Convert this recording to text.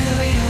do you.